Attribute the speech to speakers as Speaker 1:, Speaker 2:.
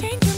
Speaker 1: change